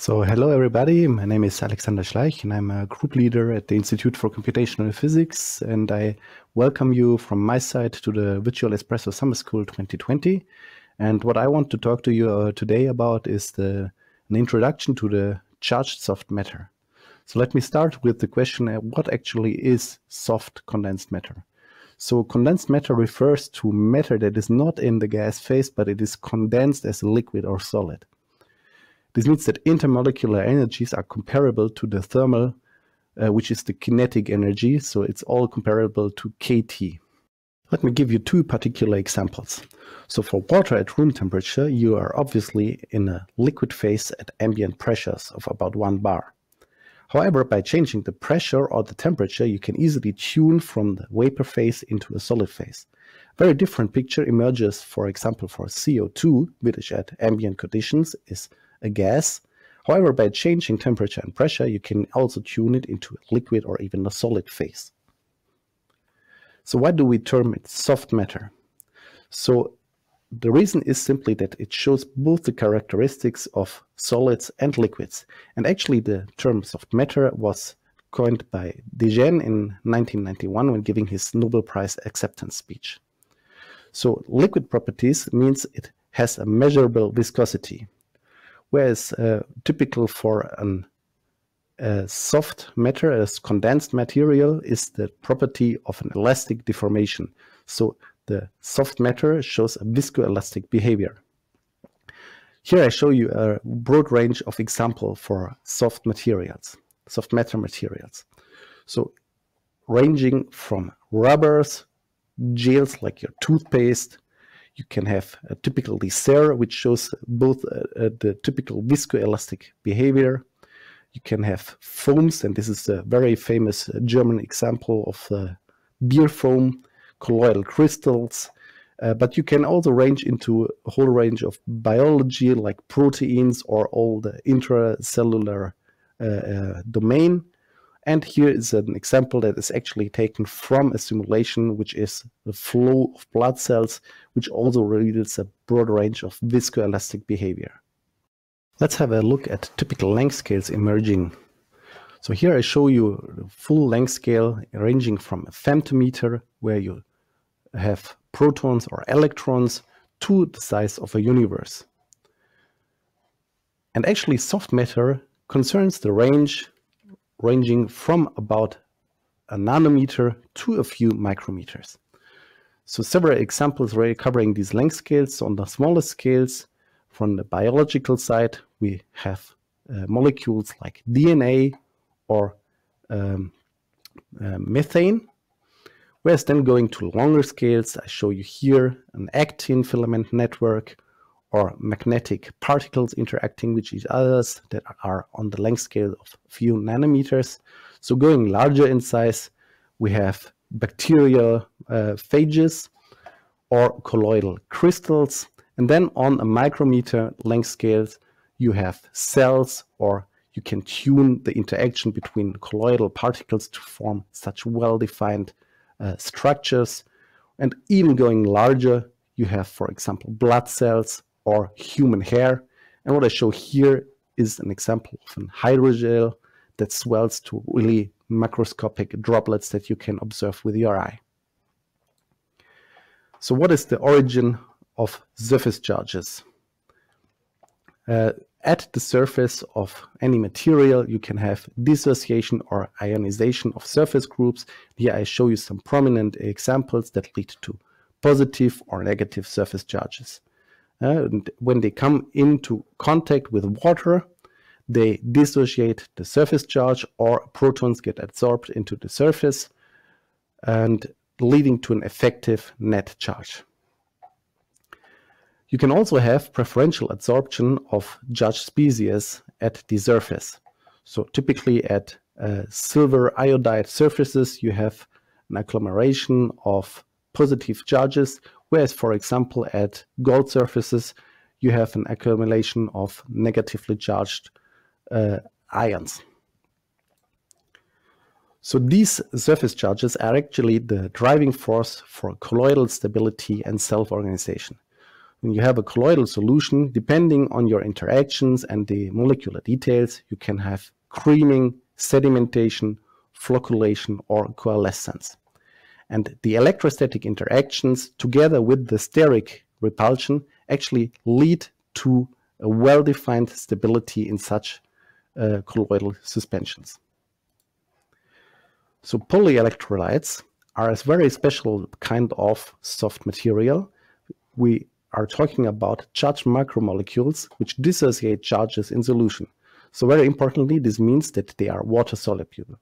So hello everybody, my name is Alexander Schlaich and I'm a group leader at the Institute for Computational Physics and I welcome you from my side to the Virtual Espresso Summer School 2020. And what I want to talk to you uh, today about is the, an introduction to the charged soft matter. So let me start with the question, uh, what actually is soft condensed matter? So condensed matter refers to matter that is not in the gas phase, but it is condensed as a liquid or solid. This means that intermolecular energies are comparable to the thermal, uh, which is the kinetic energy. So it's all comparable to kT. Let me give you two particular examples. So for water at room temperature, you are obviously in a liquid phase at ambient pressures of about one bar. However, by changing the pressure or the temperature, you can easily tune from the vapor phase into a solid phase. A very different picture emerges, for example, for CO2, which at ambient conditions is a gas. However, by changing temperature and pressure, you can also tune it into a liquid or even a solid phase. So why do we term it soft matter? So the reason is simply that it shows both the characteristics of solids and liquids. And actually the term soft matter was coined by de Gennes in 1991 when giving his Nobel Prize acceptance speech. So liquid properties means it has a measurable viscosity whereas uh, typical for an a soft matter, as condensed material, is the property of an elastic deformation. So the soft matter shows a viscoelastic behavior. Here I show you a broad range of example for soft materials, soft matter materials. So ranging from rubbers, gels like your toothpaste, you can have a typical Lisser, which shows both uh, uh, the typical viscoelastic behavior. You can have foams, and this is a very famous uh, German example of uh, beer foam, colloidal crystals. Uh, but you can also range into a whole range of biology like proteins or all the intracellular uh, domain. And here is an example that is actually taken from a simulation, which is the flow of blood cells, which also reveals a broad range of viscoelastic behavior. Let's have a look at typical length scales emerging. So here I show you the full length scale ranging from a femtometer, where you have protons or electrons, to the size of a universe. And actually soft matter concerns the range ranging from about a nanometer to a few micrometers. So several examples really covering these length scales. on the smaller scales, from the biological side, we have uh, molecules like DNA or um, uh, methane. Whereas then going to longer scales, I show you here an actin filament network or magnetic particles interacting with each other that are on the length scale of few nanometers. So going larger in size, we have bacterial uh, phages or colloidal crystals. And then on a micrometer length scale, you have cells or you can tune the interaction between colloidal particles to form such well-defined uh, structures. And even going larger, you have, for example, blood cells or human hair. And what I show here is an example of an hydrogel that swells to really macroscopic droplets that you can observe with your eye. So what is the origin of surface charges? Uh, at the surface of any material, you can have dissociation or ionization of surface groups. Here I show you some prominent examples that lead to positive or negative surface charges. Uh, when they come into contact with water, they dissociate the surface charge or protons get absorbed into the surface and leading to an effective net charge. You can also have preferential adsorption of charged species at the surface. So typically at uh, silver iodide surfaces, you have an agglomeration of positive charges Whereas, for example, at gold surfaces, you have an accumulation of negatively charged uh, ions. So these surface charges are actually the driving force for colloidal stability and self-organization. when you have a colloidal solution, depending on your interactions and the molecular details, you can have creaming, sedimentation, flocculation, or coalescence. And the electrostatic interactions, together with the steric repulsion, actually lead to a well-defined stability in such uh, colloidal suspensions. So polyelectrolytes are a very special kind of soft material. We are talking about charged macromolecules which dissociate charges in solution. So very importantly, this means that they are water soluble.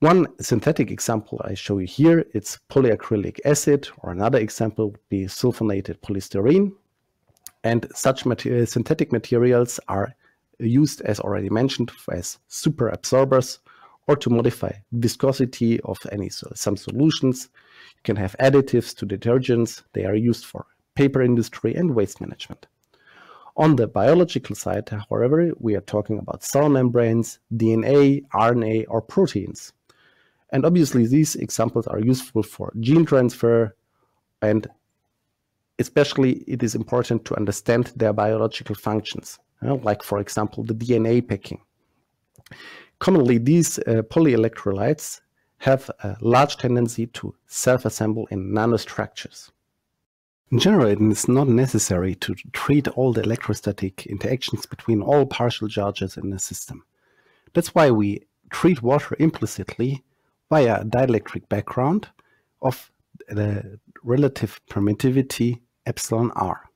One synthetic example I show you here, it's polyacrylic acid, or another example would be sulfonated polystyrene. And such synthetic materials are used, as already mentioned, as super absorbers or to modify viscosity of any some solutions. You can have additives to detergents. They are used for paper industry and waste management. On the biological side, however, we are talking about cell membranes, DNA, RNA, or proteins. And obviously, these examples are useful for gene transfer, and especially it is important to understand their biological functions, like, for example, the DNA packing. Commonly, these uh, polyelectrolytes have a large tendency to self-assemble in nanostructures. In general, it is not necessary to treat all the electrostatic interactions between all partial charges in a system. That's why we treat water implicitly via a dielectric background of the relative permittivity epsilon r.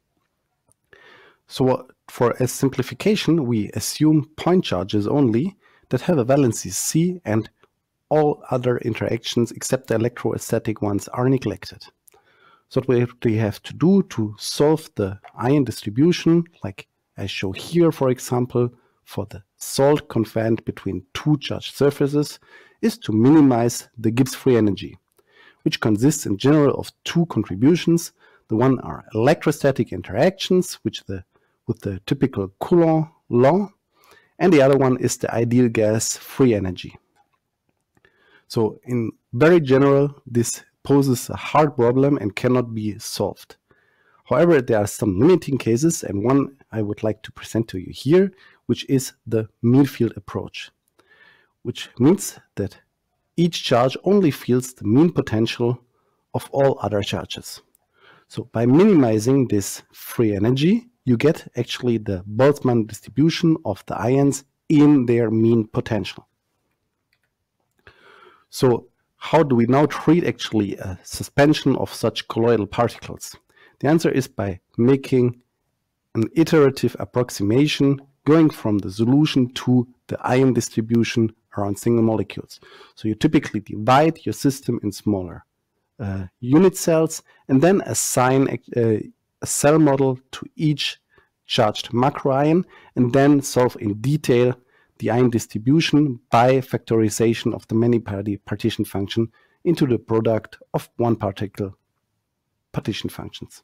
So for a simplification, we assume point charges only that have a valency C and all other interactions except the electrostatic ones are neglected. So what we have to do to solve the ion distribution, like I show here, for example, for the salt confined between two charged surfaces, is to minimize the Gibbs free energy, which consists in general of two contributions. The one are electrostatic interactions, which the with the typical Coulomb law, and the other one is the ideal gas free energy. So in very general, this poses a hard problem and cannot be solved. However, there are some limiting cases, and one I would like to present to you here, which is the mean field approach, which means that each charge only feels the mean potential of all other charges. So by minimizing this free energy, you get actually the Boltzmann distribution of the ions in their mean potential. So how do we now treat actually a suspension of such colloidal particles? The answer is by making an iterative approximation going from the solution to the ion distribution around single molecules. So you typically divide your system in smaller uh, unit cells and then assign a, a cell model to each charged macroion and then solve in detail the ion distribution by factorization of the many-party partition function into the product of one particle partition functions.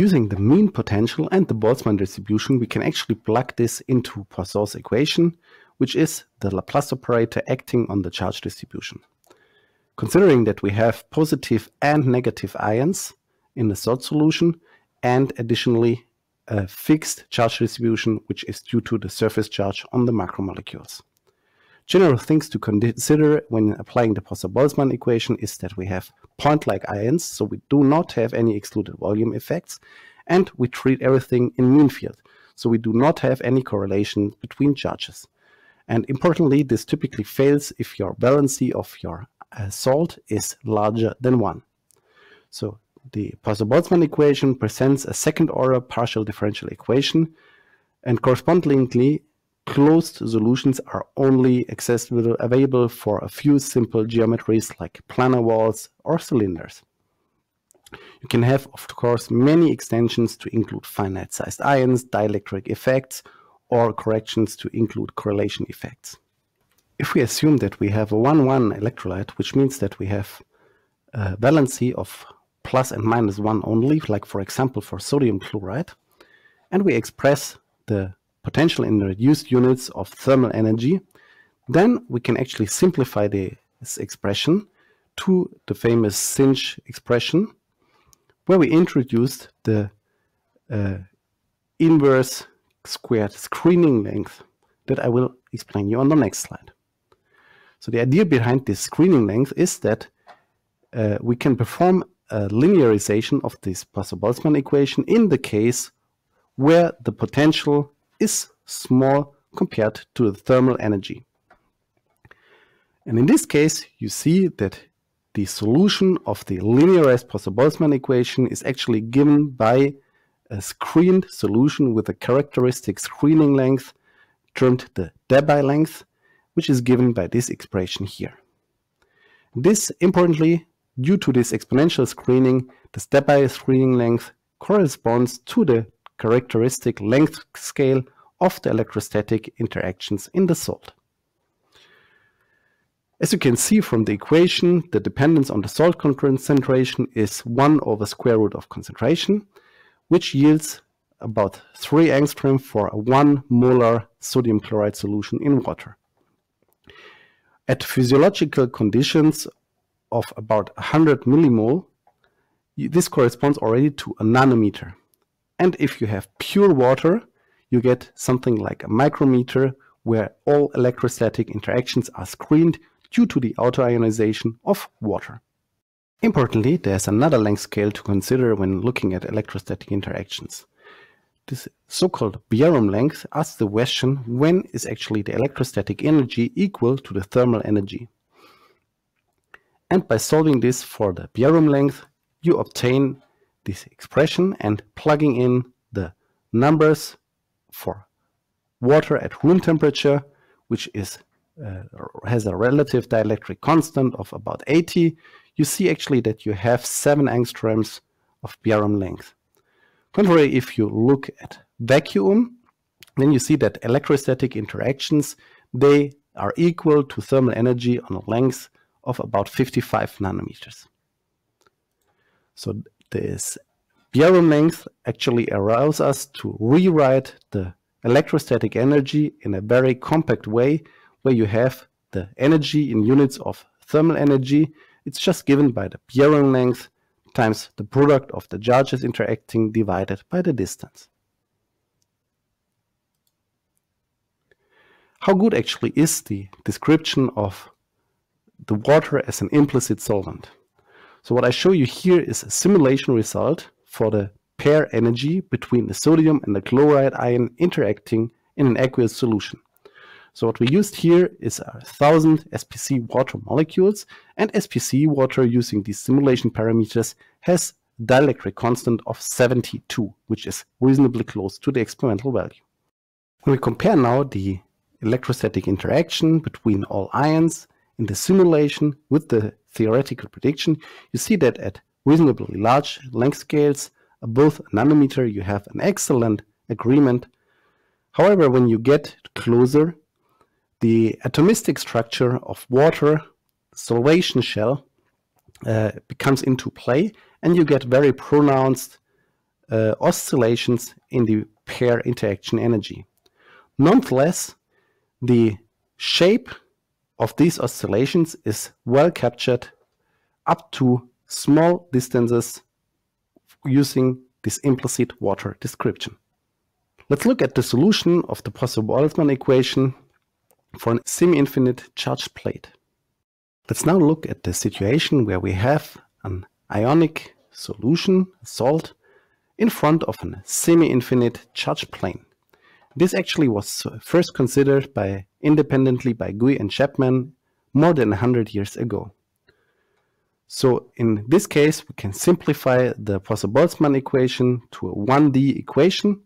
Using the mean potential and the Boltzmann distribution, we can actually plug this into Poisson's equation, which is the Laplace operator acting on the charge distribution. Considering that we have positive and negative ions in the salt solution, and additionally a fixed charge distribution, which is due to the surface charge on the macromolecules. General things to consider when applying the Poisson-Boltzmann equation is that we have point-like ions, so we do not have any excluded volume effects, and we treat everything in mean field, so we do not have any correlation between charges. And importantly, this typically fails if your valency of your uh, salt is larger than 1. So the Poisson-Boltzmann equation presents a second-order partial differential equation, and correspondingly, closed solutions are only accessible available for a few simple geometries like planar walls or cylinders. You can have, of course, many extensions to include finite-sized ions, dielectric effects, or corrections to include correlation effects. If we assume that we have a 1-1 electrolyte, which means that we have a valency of plus and minus 1 only, like for example for sodium chloride, and we express the potential in reduced units of thermal energy, then we can actually simplify this expression to the famous Sinh expression, where we introduced the uh, inverse squared screening length that I will explain you on the next slide. So the idea behind this screening length is that uh, we can perform a linearization of this Poisson-Boltzmann equation in the case where the potential is small compared to the thermal energy. And in this case, you see that the solution of the linearized Poisson-Boltzmann equation is actually given by a screened solution with a characteristic screening length termed the Debye length, which is given by this expression here. This, importantly, due to this exponential screening, the Debye screening length corresponds to the characteristic length scale of the electrostatic interactions in the salt. As you can see from the equation, the dependence on the salt concentration is 1 over square root of concentration, which yields about 3 angstrom for a 1 molar sodium chloride solution in water. At physiological conditions of about 100 millimole, this corresponds already to a nanometer. And if you have pure water, you get something like a micrometer where all electrostatic interactions are screened due to the autoionization of water. Importantly, there's another length scale to consider when looking at electrostatic interactions. This so-called Bjerrum length asks the question when is actually the electrostatic energy equal to the thermal energy. And by solving this for the Bjerrum length, you obtain this expression and plugging in the numbers for water at room temperature, which is uh, has a relative dielectric constant of about 80, you see actually that you have 7 angstroms of Bjerrum length. Contrary, if you look at vacuum, then you see that electrostatic interactions, they are equal to thermal energy on a length of about 55 nanometers. So this Bjerrum length actually allows us to rewrite the electrostatic energy in a very compact way where you have the energy in units of thermal energy. It's just given by the Bjerrum length times the product of the charges interacting divided by the distance. How good actually is the description of the water as an implicit solvent? So what I show you here is a simulation result for the pair energy between the sodium and the chloride ion interacting in an aqueous solution. So what we used here is a 1000 SPC water molecules and SPC water using these simulation parameters has dielectric constant of 72, which is reasonably close to the experimental value. When we compare now the electrostatic interaction between all ions in the simulation with the theoretical prediction, you see that at reasonably large length scales, above a nanometer, you have an excellent agreement. However, when you get closer, the atomistic structure of water, solvation shell, uh, becomes into play and you get very pronounced uh, oscillations in the pair interaction energy. Nonetheless, the shape of these oscillations is well captured up to small distances using this implicit water description. Let's look at the solution of the Poisson-Boltzmann equation for a semi-infinite charged plate. Let's now look at the situation where we have an ionic solution, salt, in front of a semi-infinite charged plane. This actually was first considered by independently by Gouy and Chapman more than 100 years ago. So in this case, we can simplify the Poisson-Boltzmann equation to a 1D equation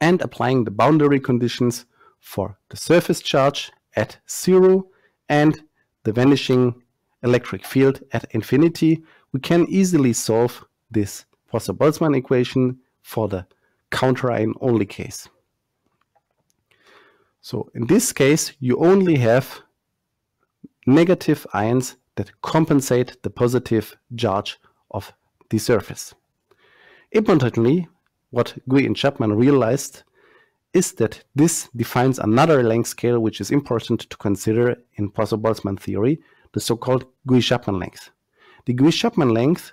and applying the boundary conditions for the surface charge at zero and the vanishing electric field at infinity, we can easily solve this Poisson-Boltzmann equation for the counterion only case. So in this case, you only have negative ions that compensate the positive charge of the surface. Importantly, what Gouy and Chapman realized is that this defines another length scale which is important to consider in Poisson-Boltzmann theory, the so-called Gouy-Chapman length. The Gouy-Chapman length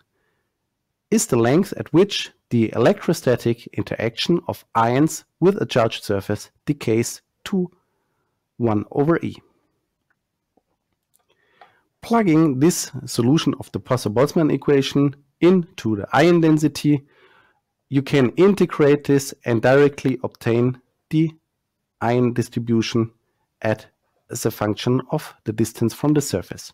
is the length at which the electrostatic interaction of ions with a charged surface decays to 1 over E. Plugging this solution of the Poisson-Boltzmann equation into the ion density, you can integrate this and directly obtain the ion distribution at as a function of the distance from the surface.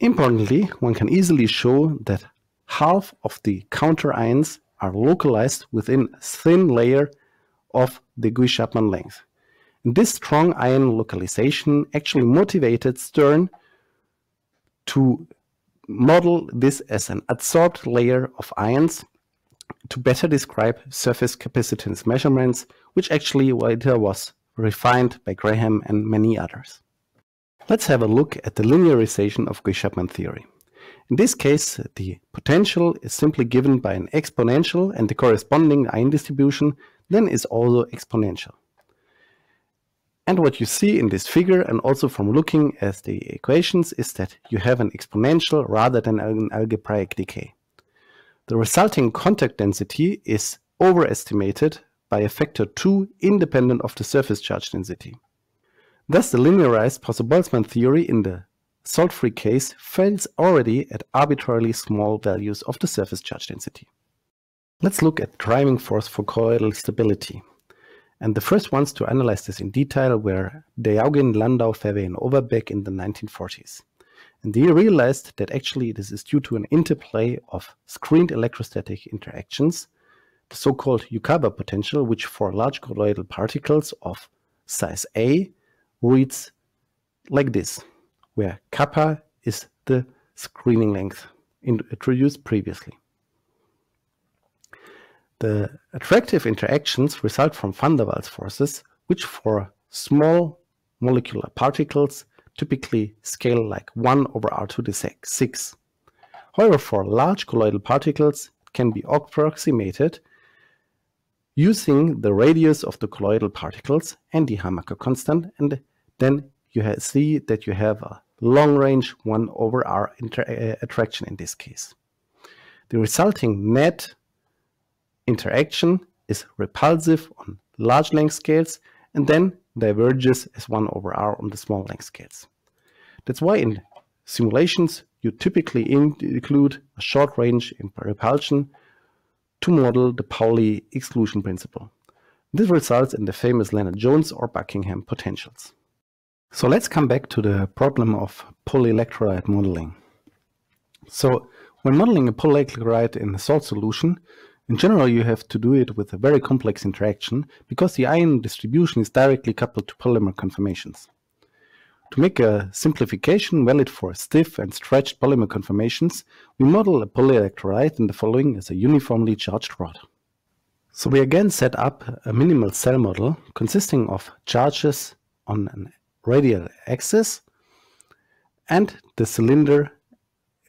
Importantly, one can easily show that half of the counter ions are localized within a thin layer of the Gouy-Chapman length. This strong ion localization actually motivated Stern to model this as an adsorbed layer of ions to better describe surface capacitance measurements, which actually later was refined by Grahame and many others. Let's have a look at the linearization of Gouy-Chapman theory. In this case, the potential is simply given by an exponential and the corresponding ion distribution then is also exponential. And what you see in this figure and also from looking at the equations is that you have an exponential rather than an algebraic decay. The resulting contact density is overestimated by a factor 2 independent of the surface charge density. Thus the linearized Poisson-Boltzmann theory in the salt-free case fails already at arbitrarily small values of the surface charge density. Let's look at driving force for colloidal stability. And the first ones to analyze this in detail were Derjaguin, Landau, Verwey, and Overbeek in the 1940s. And they realized that actually this is due to an interplay of screened electrostatic interactions, the so-called Yukawa potential, which for large colloidal particles of size A reads like this, where kappa is the screening length introduced previously. The attractive interactions result from van der Waals forces, which for small molecular particles typically scale like 1 over r to the 6. However, for large colloidal particles, it can be approximated using the radius of the colloidal particles and the Hamaker constant, and then you see that you have a long range 1 over r uh, attraction in this case. The resulting net interaction is repulsive on large length scales and then diverges as 1 over r on the small length scales. That's why in simulations you typically include a short range in repulsion to model the Pauli exclusion principle. This results in the famous Lennard-Jones or Buckingham potentials. So let's come back to the problem of polyelectrolyte modeling. So when modeling a polyelectrolyte in a salt solution, in general, you have to do it with a very complex interaction because the ion distribution is directly coupled to polymer conformations. To make a simplification valid for stiff and stretched polymer conformations, we model a polyelectrolyte in the following as a uniformly charged rod. So we again set up a minimal cell model consisting of charges on an radial axis and the cylinder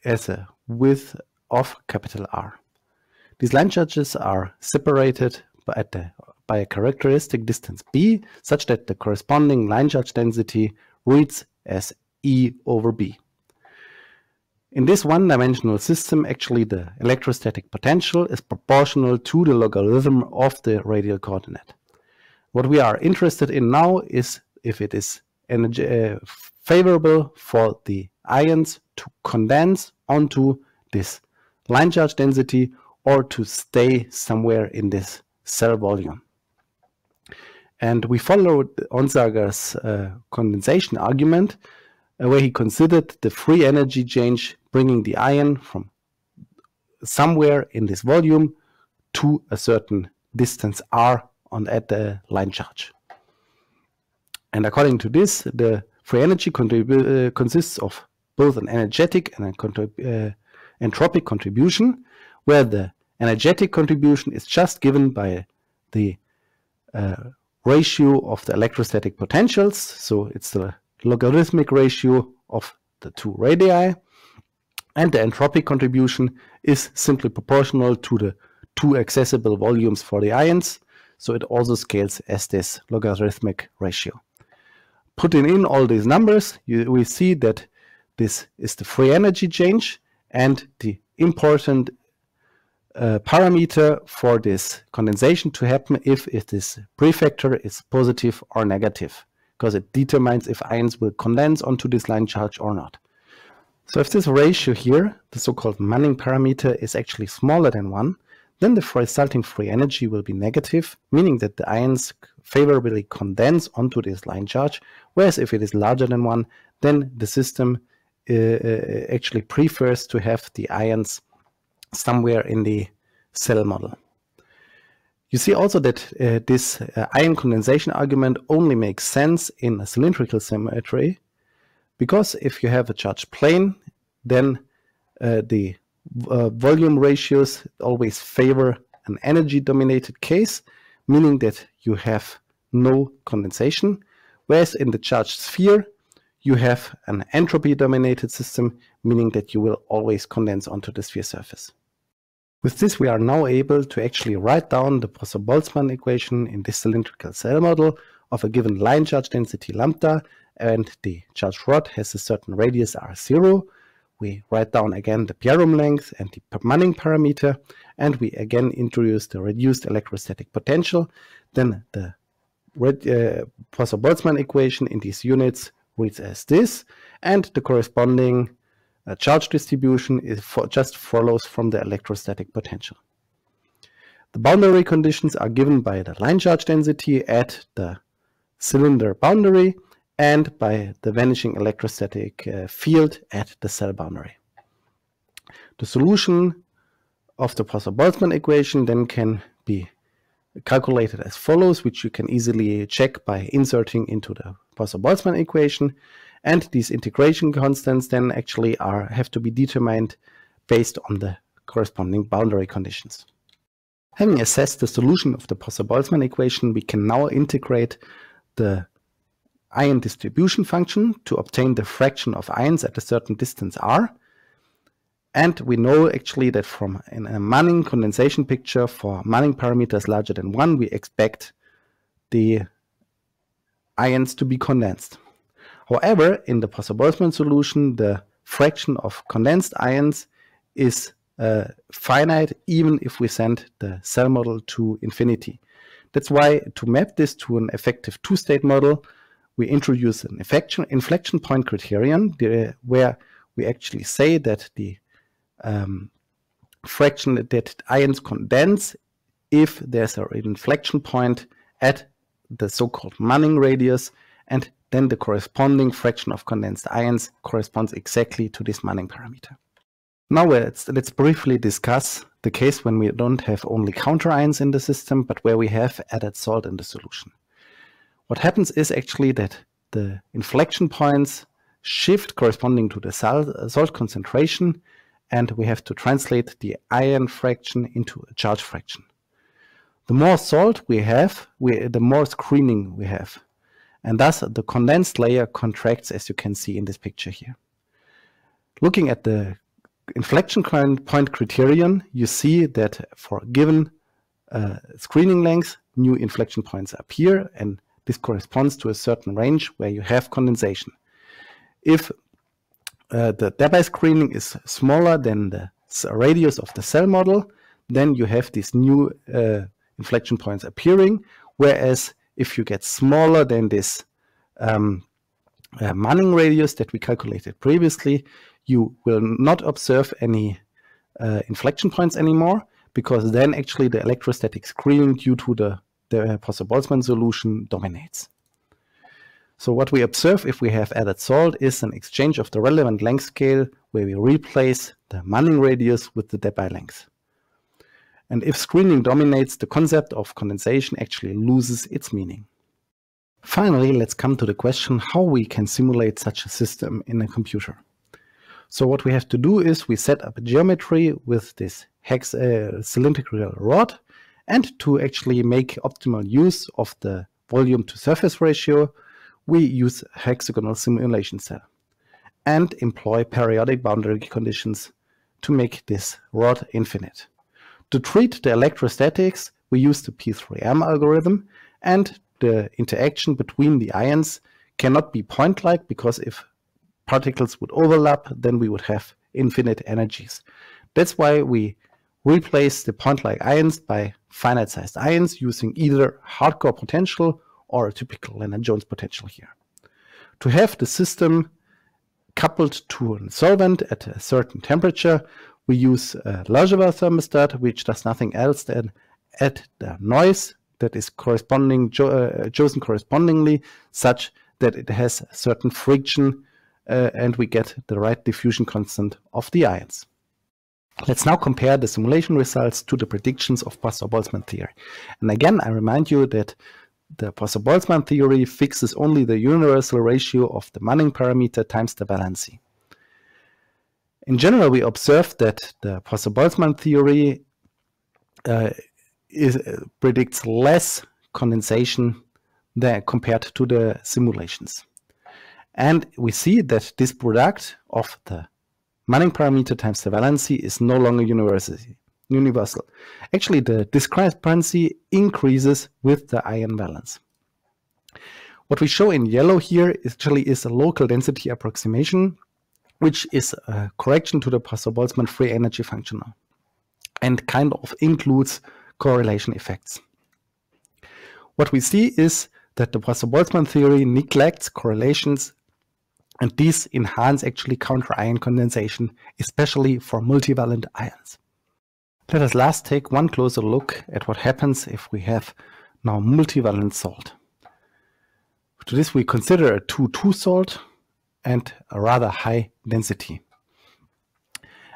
as a width of capital R. These line charges are separated by, the, by a characteristic distance b, such that the corresponding line charge density reads as E over B. In this one-dimensional system, actually the electrostatic potential is proportional to the logarithm of the radial coordinate. What we are interested in now is if it is energy, uh, favorable for the ions to condense onto this line charge density or to stay somewhere in this cell volume. And we followed Onsager's uh, condensation argument, uh, where he considered the free energy change bringing the ion from somewhere in this volume to a certain distance r on at the line charge. And according to this, the free energy uh, consists of both an energetic and a contrib uh, entropic contribution, where the energetic contribution is just given by the uh, ratio of the electrostatic potentials. So it's the logarithmic ratio of the two radii. And the entropic contribution is simply proportional to the two accessible volumes for the ions. So it also scales as this logarithmic ratio. Putting in all these numbers, you, we see that this is the free energy change and the important parameter for this condensation to happen if, if this prefactor is positive or negative, because it determines if ions will condense onto this line charge or not. So if this ratio here, the so-called Manning parameter, is actually smaller than 1, then the resulting free energy will be negative, meaning that the ions favorably condense onto this line charge, whereas if it is larger than 1, then the system uh, uh, actually prefers to have the ions somewhere in the cell model. You see also that uh, this uh, ion condensation argument only makes sense in a cylindrical symmetry because if you have a charged plane, then uh, the uh, volume ratios always favor an energy dominated case, meaning that you have no condensation. Whereas in the charged sphere, you have an entropy dominated system, meaning that you will always condense onto the sphere surface. With this, we are now able to actually write down the Poisson-Boltzmann equation in this cylindrical cell model of a given line charge density lambda, and the charge rod has a certain radius r0. We write down again the Bjerrum length and the Manning parameter, and we again introduce the reduced electrostatic potential. Then the uh, Poisson-Boltzmann equation in these units reads as this, and the corresponding uh, charge distribution for, just follows from the electrostatic potential. The boundary conditions are given by the line charge density at the cylinder boundary and by the vanishing electrostatic uh, field at the cell boundary. The solution of the Poisson-Boltzmann equation then can be calculated as follows, which you can easily check by inserting into the Poisson-Boltzmann equation. And these integration constants then actually are have to be determined based on the corresponding boundary conditions. Having assessed the solution of the Poisson-Boltzmann equation, we can now integrate the ion distribution function to obtain the fraction of ions at a certain distance r. And we know actually that from in a Manning condensation picture for Manning parameters larger than 1, we expect the ions to be condensed. However, in the Poisson-Boltzmann solution, the fraction of condensed ions is uh, finite even if we send the cell model to infinity. That's why to map this to an effective two-state model, we introduce an inflection, point criterion where we actually say that the um, fraction that ions condense if there's an inflection point at the so-called Manning radius, and then the corresponding fraction of condensed ions corresponds exactly to this Manning parameter. Now let's, let's briefly discuss the case when we don't have only counter ions in the system, but where we have added salt in the solution. What happens is actually that the inflection points shift corresponding to the salt concentration, and we have to translate the ion fraction into a charge fraction. The more salt we have, we, the more screening we have. And thus the condensed layer contracts as you can see in this picture here. Looking at the inflection point criterion, you see that for given uh, screening length, new inflection points appear and this corresponds to a certain range where you have condensation. If uh, the Debye screening is smaller than the radius of the cell model, then you have these new uh, inflection points appearing. Whereas if you get smaller than this um, uh, Manning radius that we calculated previously, you will not observe any uh, inflection points anymore because then actually the electrostatic screening due to the, the Poisson-Boltzmann solution dominates. So what we observe if we have added salt is an exchange of the relevant length scale where we replace the Manning radius with the Debye length. And if screening dominates, the concept of condensation actually loses its meaning. Finally, let's come to the question how we can simulate such a system in a computer. So what we have to do is we set up a geometry with this hex uh, cylindrical rod and to actually make optimal use of the volume to surface ratio, we use hexagonal simulation cell and employ periodic boundary conditions to make this rod infinite. To treat the electrostatics, we use the P3M algorithm and the interaction between the ions cannot be point-like because if particles would overlap, then we would have infinite energies. That's why we replace the point-like ions by finite-sized ions using either hardcore potential or a typical Lennard-Jones potential here. To have the system coupled to a solvent at a certain temperature, we use a Langevin thermostat, which does nothing else than add the noise that is corresponding uh, chosen correspondingly, such that it has certain friction, uh, and we get the right diffusion constant of the ions. Let's now compare the simulation results to the predictions of Poisson-Boltzmann theory. And again, I remind you that the Poisson-Boltzmann theory fixes only the universal ratio of the Manning parameter times the valency. In general, we observe that the Poisson-Boltzmann theory uh, is, uh, predicts less condensation than compared to the simulations. And we see that this product of the Manning parameter times the valency is no longer universal. Actually, the discrepancy increases with the ion valence. What we show in yellow here actually is a local density approximation, which is a correction to the Poisson-Boltzmann free energy function and kind of includes correlation effects. What we see is that the Poisson-Boltzmann theory neglects correlations and these enhance actually counter-ion condensation, especially for multivalent ions. Let us last take one closer look at what happens if we have now multivalent salt. To this we consider a 2,2 salt and a rather high density.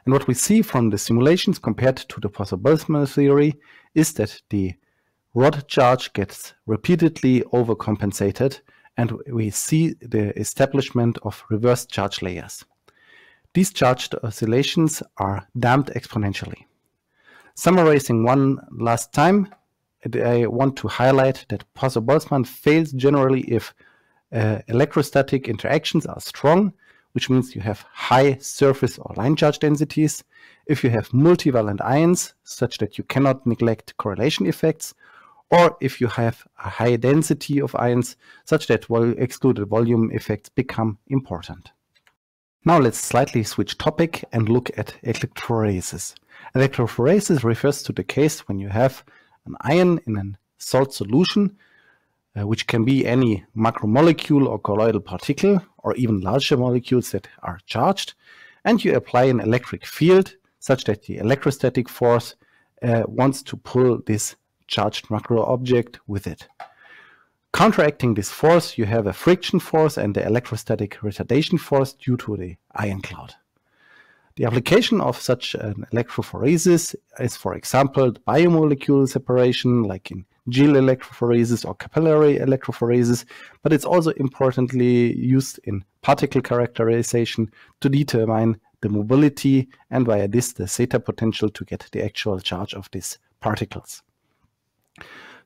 And what we see from the simulations compared to the Poisson-Boltzmann theory is that the rod charge gets repeatedly overcompensated and we see the establishment of reverse charge layers. These charged oscillations are damped exponentially. Summarizing one last time, I want to highlight that Poisson-Boltzmann fails generally if uh, electrostatic interactions are strong, which means you have high surface or line charge densities, if you have multivalent ions, such that you cannot neglect correlation effects, or if you have a high density of ions such that vol excluded volume effects become important. Now let's slightly switch topic and look at electrophoresis. Electrophoresis refers to the case when you have an ion in a salt solution, uh, which can be any macromolecule or colloidal particle, or even larger molecules that are charged, and you apply an electric field such that the electrostatic force uh, wants to pull this charged macro object with it. Counteracting this force, you have a friction force and the electrostatic retardation force due to the ion cloud. The application of such an electrophoresis is, for example, biomolecule separation, like in gel electrophoresis or capillary electrophoresis, but it's also importantly used in particle characterization to determine the mobility and via this the zeta potential to get the actual charge of these particles.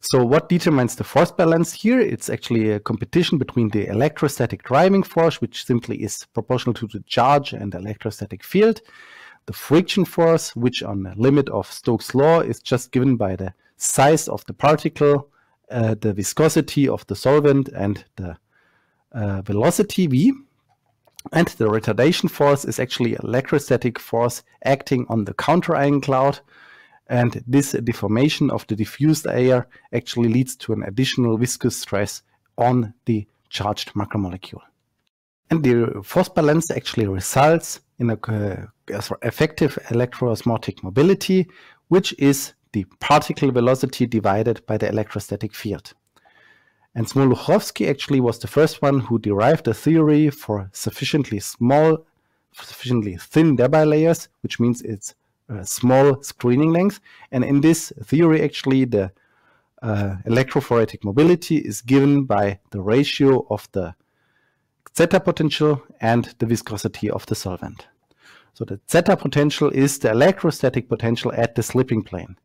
So what determines the force balance here? It's actually a competition between the electrostatic driving force, which simply is proportional to the charge and the electrostatic field, the friction force, which on the limit of Stokes' law is just given by the size of the particle, uh, the viscosity of the solvent, and the uh, velocity v. And the retardation force is actually an electrostatic force acting on the counter ion cloud, and this deformation of the diffuse layer actually leads to an additional viscous stress on the charged macromolecule. And the force balance actually results in a uh, effective electroosmotic mobility, which is the particle velocity divided by the electrostatic field. And Smoluchowski actually was the first one who derived a theory for sufficiently small, sufficiently thin Debye layers, which means it's small screening length. And in this theory, actually, the uh, electrophoretic mobility is given by the ratio of the zeta potential and the viscosity of the solvent. So the zeta potential is the electrostatic potential at the slipping plane.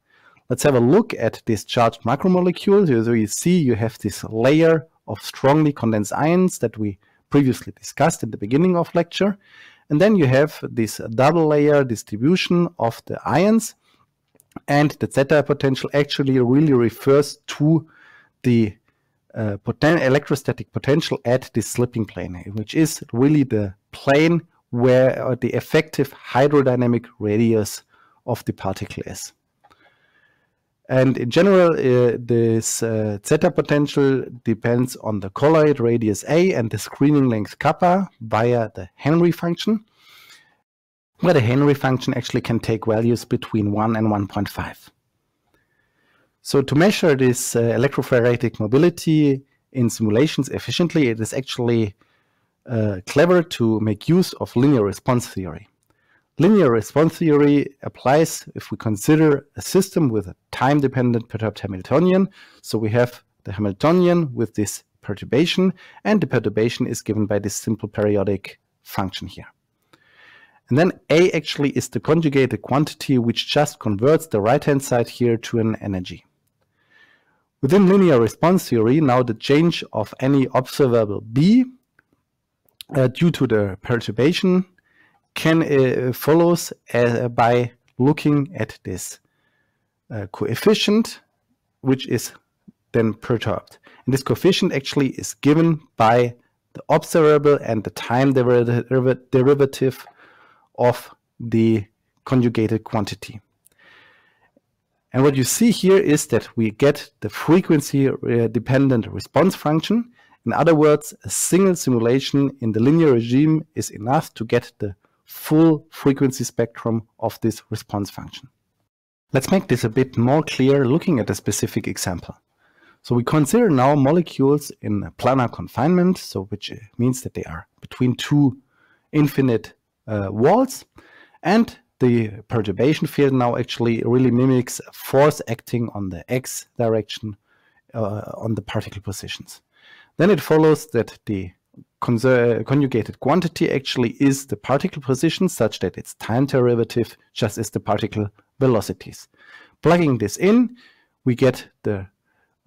Let's have a look at this charged macromolecule. So you see you have this layer of strongly condensed ions that we previously discussed in the beginning of lecture. And then you have this double layer distribution of the ions. And the zeta potential actually really refers to the uh, poten electrostatic potential at this slipping plane, which is really the plane where the effective hydrodynamic radius of the particle is. And in general, uh, this uh, zeta potential depends on the colloid radius a and the screening length kappa via the Henry function, where the Henry function actually can take values between 1 and 1.5. So to measure this uh, electrophoretic mobility in simulations efficiently, it is actually uh, clever to make use of linear response theory. Linear response theory applies if we consider a system with a time-dependent perturbed Hamiltonian. So we have the Hamiltonian with this perturbation, and the perturbation is given by this simple periodic function here. And then A actually is the conjugated quantity which just converts the right-hand side here to an energy. Within linear response theory, now the change of any observable B uh, due to the perturbation can uh, follows uh, by looking at this uh, coefficient, which is then perturbed. And this coefficient actually is given by the observable and the time derivative of the conjugated quantity. And what you see here is that we get the frequency dependent response function. In other words, a single simulation in the linear regime is enough to get the full frequency spectrum of this response function. Let's make this a bit more clear looking at a specific example. So we consider now molecules in planar confinement, so which means that they are between two infinite uh, walls, and the perturbation field now actually really mimics force acting on the x direction uh, on the particle positions. Then it follows that the conjugated quantity actually is the particle position such that its time derivative just is the particle velocities. Plugging this in, we get the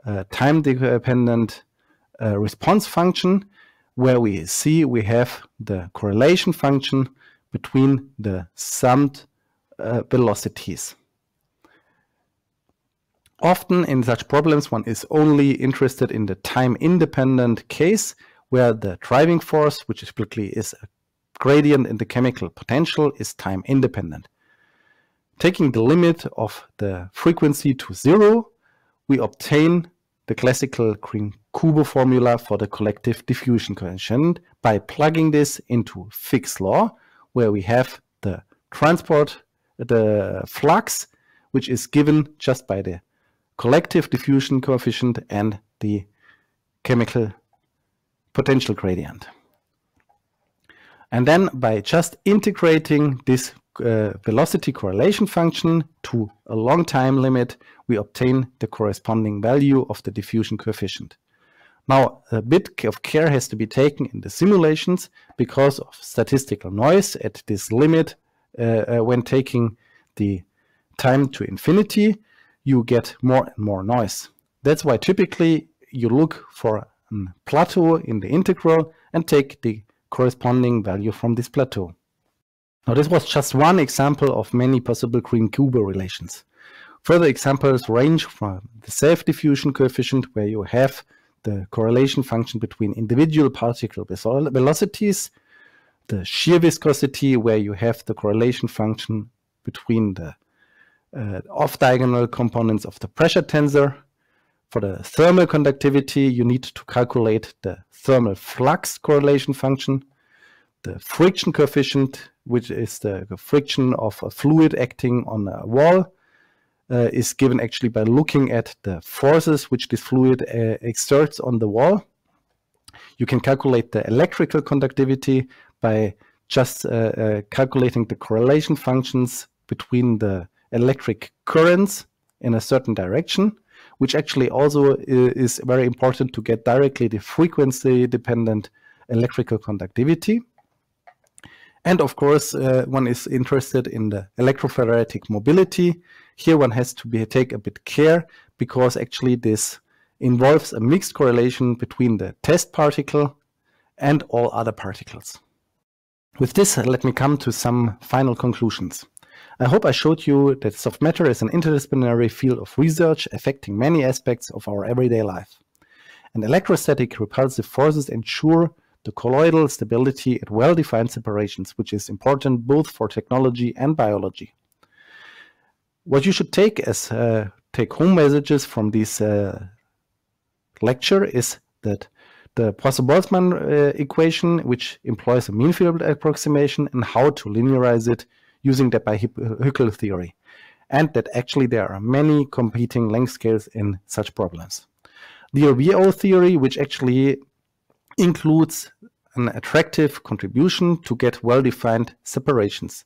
uh, time dependent uh, response function where we see we have the correlation function between the summed uh, velocities. Often in such problems, one is only interested in the time independent case where the driving force, which is typically is a gradient in the chemical potential, is time independent. Taking the limit of the frequency to zero, we obtain the classical Green-Kubo formula for the collective diffusion coefficient by plugging this into Fick's law, where we have the transport, the flux, which is given just by the collective diffusion coefficient and the chemical potential gradient. And then by just integrating this uh, velocity correlation function to a long time limit, we obtain the corresponding value of the diffusion coefficient. Now, a bit of care has to be taken in the simulations because of statistical noise at this limit. Uh, uh, when taking the time to infinity, you get more and more noise. That's why typically you look for plateau in the integral and take the corresponding value from this plateau. Now this was just one example of many possible Green-Kubo relations. Further examples range from the self-diffusion coefficient where you have the correlation function between individual particle velocities, the shear viscosity where you have the correlation function between the uh, off-diagonal components of the pressure tensor, for the thermal conductivity, you need to calculate the thermal flux correlation function, the friction coefficient, which is the friction of a fluid acting on a wall, uh, is given actually by looking at the forces which this fluid uh, exerts on the wall. You can calculate the electrical conductivity by just uh, uh calculating the correlation functions between the electric currents in a certain direction which actually also is very important to get directly the frequency dependent electrical conductivity. And of course, uh, one is interested in the electrophoretic mobility. Here one has to be, take a bit care because actually this involves a mixed correlation between the test particle and all other particles. With this, let me come to some final conclusions. I hope I showed you that soft matter is an interdisciplinary field of research affecting many aspects of our everyday life. And electrostatic repulsive forces ensure the colloidal stability at well-defined separations, which is important both for technology and biology. what you should take as uh, take home messages from this uh, lecture is that the Poisson-Boltzmann uh, equation, which employs a mean field approximation, and how to linearize it using Debye-Hückel theory, and that actually there are many competing length scales in such problems. DLVO theory, which actually includes an attractive contribution to get well-defined separations.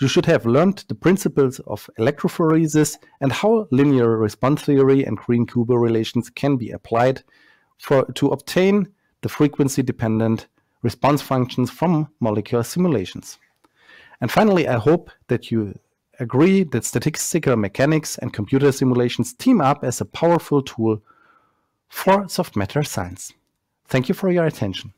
You should have learned the principles of electrophoresis and how linear response theory and Green-Kubo relations can be applied for, to obtain the frequency-dependent response functions from molecular simulations. And finally, I hope that you agree that statistical mechanics and computer simulations team up as a powerful tool for soft matter science. Thank you for your attention.